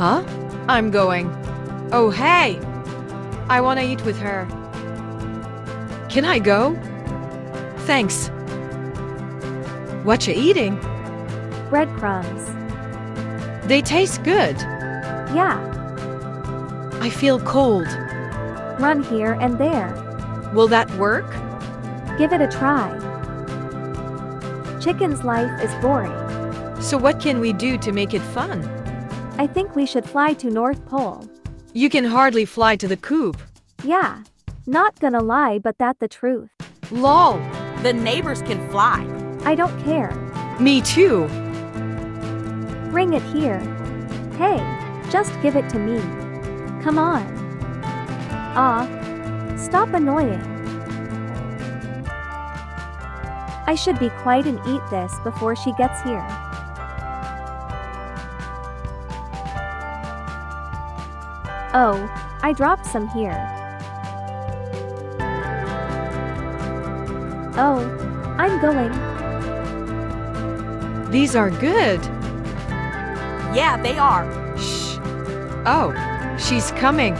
Huh? I'm going. Oh, hey! I wanna eat with her. Can I go? Thanks. What you eating? Breadcrumbs. They taste good. Yeah, I feel cold. run here and there. Will that work? Give it a try. Chicken's life is boring. So what can we do to make it fun? I think we should fly to North Pole. You can hardly fly to the coop. Yeah. Not gonna lie, but that the truth. Lol. The neighbors can fly. I don't care. Me too. Bring it here. Hey, just give it to me. Come on. Ah. Stop annoying. I should be quiet and eat this before she gets here. Oh, I dropped some here. Oh, I'm going. These are good. Yeah, they are. Shh. Oh, she's coming.